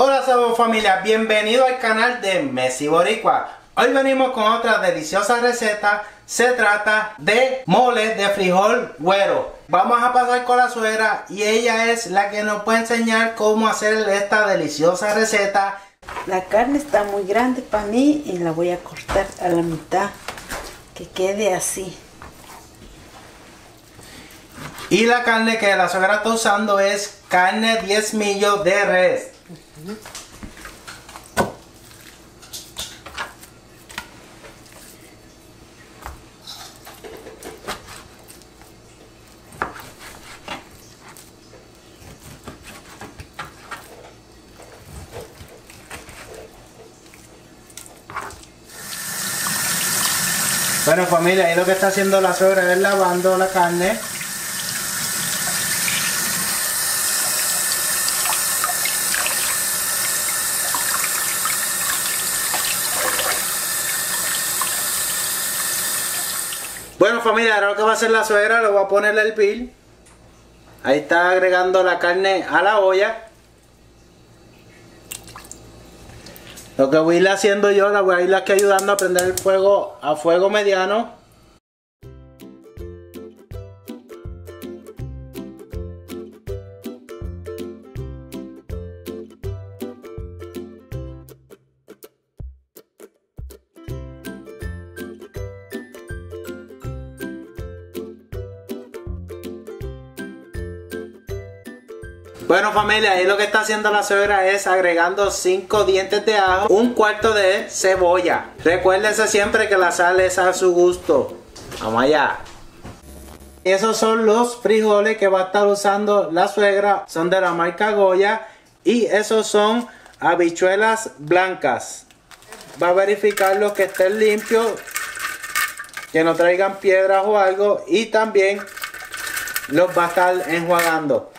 Hola sabor familia, bienvenido al canal de Messi Boricua. Hoy venimos con otra deliciosa receta. Se trata de mole de frijol güero. Vamos a pasar con la suegra y ella es la que nos puede enseñar cómo hacer esta deliciosa receta. La carne está muy grande para mí y la voy a cortar a la mitad. Que quede así. Y la carne que la suegra está usando es carne 10 millos de res. Bueno familia, ahí lo que está haciendo la suegra es lavando la carne. Familia, ahora lo que va a hacer la suegra, lo voy a ponerle el pil. Ahí está agregando la carne a la olla. Lo que voy a ir haciendo yo, la voy a ir aquí ayudando a prender el fuego a fuego mediano. Bueno familia, ahí lo que está haciendo la suegra es agregando 5 dientes de ajo, un cuarto de cebolla. Recuérdense siempre que la sal es a su gusto. Vamos allá. Esos son los frijoles que va a estar usando la suegra, son de la marca Goya y esos son habichuelas blancas. Va a verificar los que estén limpios, que no traigan piedras o algo y también los va a estar enjuagando.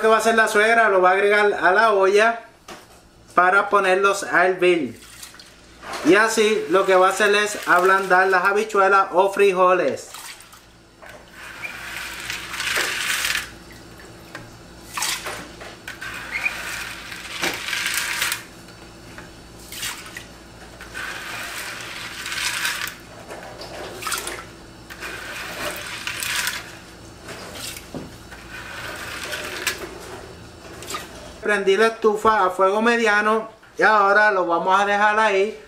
Que va a hacer la suegra lo va a agregar a la olla para ponerlos a hervir. Y así lo que va a hacer es ablandar las habichuelas o frijoles. Prendí la estufa a fuego mediano y ahora lo vamos a dejar ahí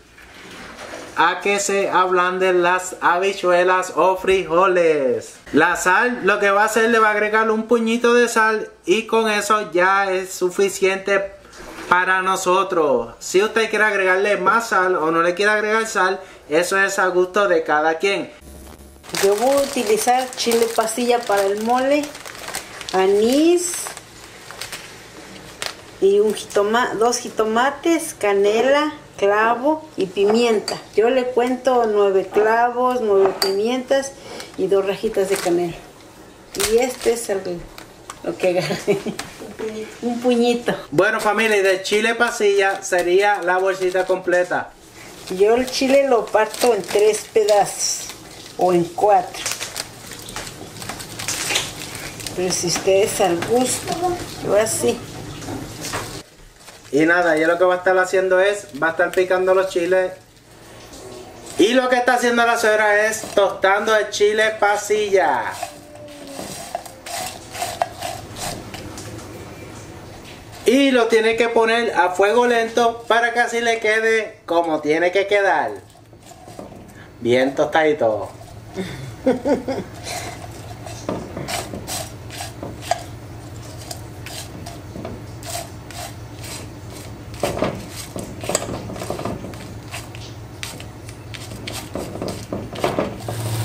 a que se ablanden las habichuelas o frijoles. La sal lo que va a hacer le va a agregar un puñito de sal y con eso ya es suficiente para nosotros. Si usted quiere agregarle más sal o no le quiere agregar sal, eso es a gusto de cada quien. Yo voy a utilizar chile pasilla para el mole, anís y un jitoma, dos jitomates, canela, clavo y pimienta. Yo le cuento nueve clavos, nueve pimientas y dos rajitas de canela. Y este es el, lo que agarré. Un puñito. Bueno familia, y de chile pasilla sería la bolsita completa. Yo el chile lo parto en tres pedazos o en cuatro. Pero si ustedes al gusto, yo así. Y nada, ella lo que va a estar haciendo es, va a estar picando los chiles. Y lo que está haciendo la suegra es tostando el chile pasilla. Y lo tiene que poner a fuego lento para que así le quede como tiene que quedar. Bien tostadito.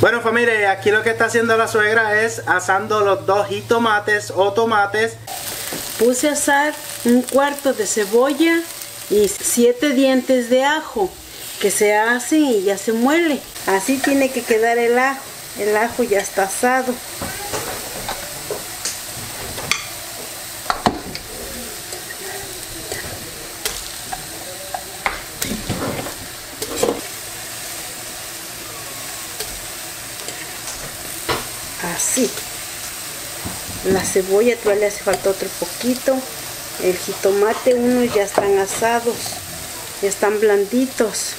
Bueno familia, aquí lo que está haciendo la suegra es asando los dos jitomates o tomates. Puse a asar un cuarto de cebolla y siete dientes de ajo que se hacen y ya se muele. Así tiene que quedar el ajo. El ajo ya está asado. La cebolla todavía le hace falta otro poquito. El jitomate, unos ya están asados, ya están blanditos.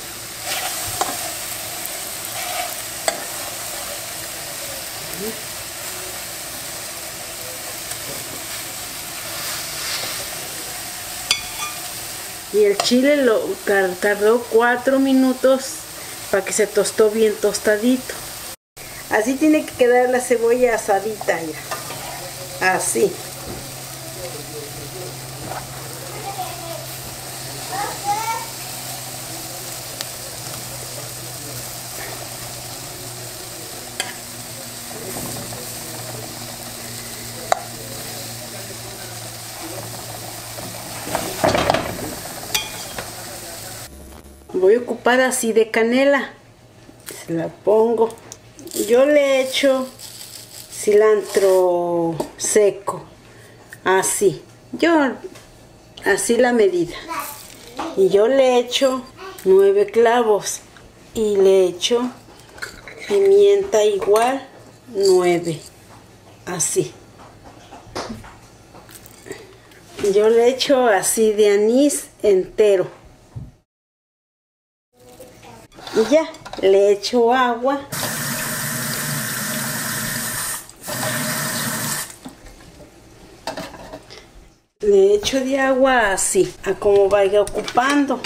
Y el chile lo tardó cuatro minutos para que se tostó bien tostadito. Así tiene que quedar la cebolla asadita ya. Así. Voy a ocupar así de canela. Se la pongo. Yo le echo cilantro seco. Así. Yo, así la medida. Y yo le echo nueve clavos. Y le echo pimienta igual, nueve. Así. Yo le echo así de anís entero. Y ya, le echo agua. Le echo de agua así, a como vaya ocupando.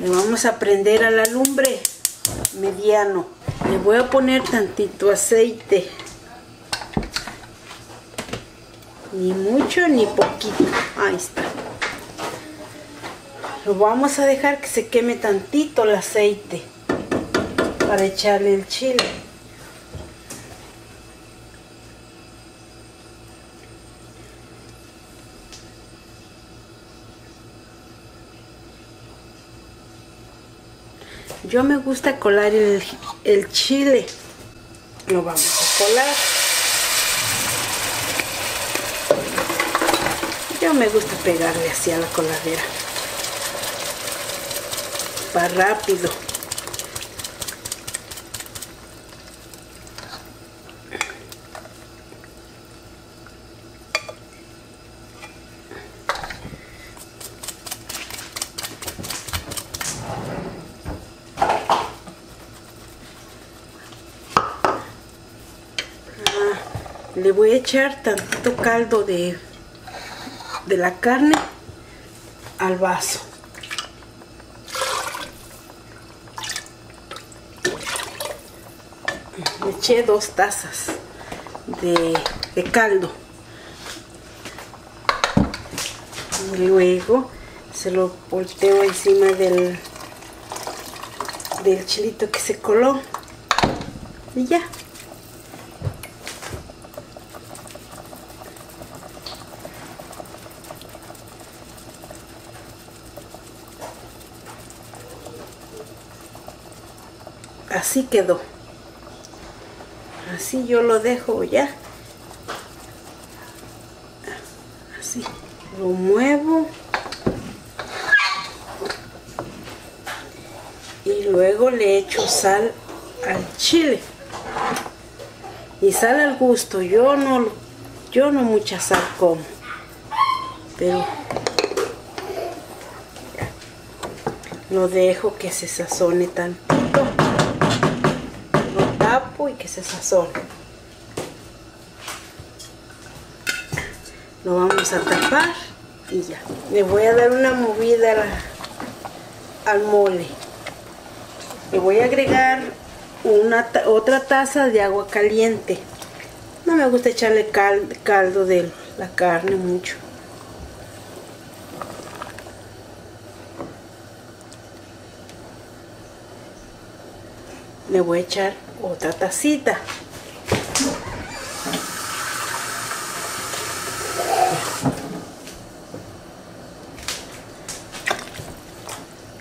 Le vamos a prender a la lumbre mediano. Le voy a poner tantito aceite. Ni mucho ni poquito. Ahí está. Lo vamos a dejar que se queme tantito el aceite para echarle el chile. Yo me gusta colar el, el chile. Lo vamos a colar. Yo me gusta pegarle así a la coladera. Va rápido. le voy a echar tantito caldo de, de la carne al vaso. Le eché dos tazas de, caldo. Y luego se lo volteo encima del, del chilito que se coló. Y ya. Así quedó así yo lo dejo ya así Lo muevo. Y luego le echo sal al chile. Y sal al gusto. Yo no, yo no mucha sal como. Pero lo dejo que se sazone tantito. Y que se sazone. Lo vamos a tapar y ya. Le voy a dar una movida al mole. Le voy a agregar una otra taza de agua caliente. No me gusta echarle cal- caldo de la carne mucho. Le voy a echar otra tacita.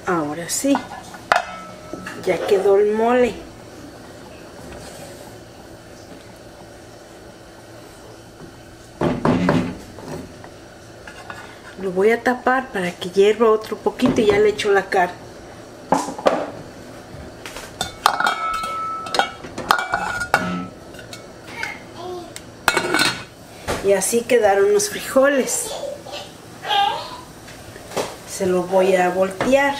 Ahora sí, ya quedó el mole. Lo voy a tapar para que hierva otro poquito y ya le echo la carne. Y así quedaron los frijoles. Se los voy a voltear.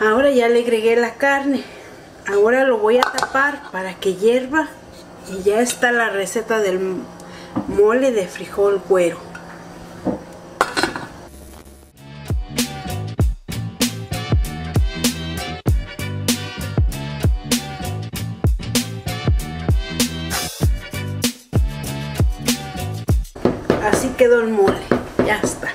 Ahora ya le agregué la carne. Ahora lo voy a tapar para que hierva. Y ya está la receta del mole de frijol güero. Así quedó el mole. Ya está.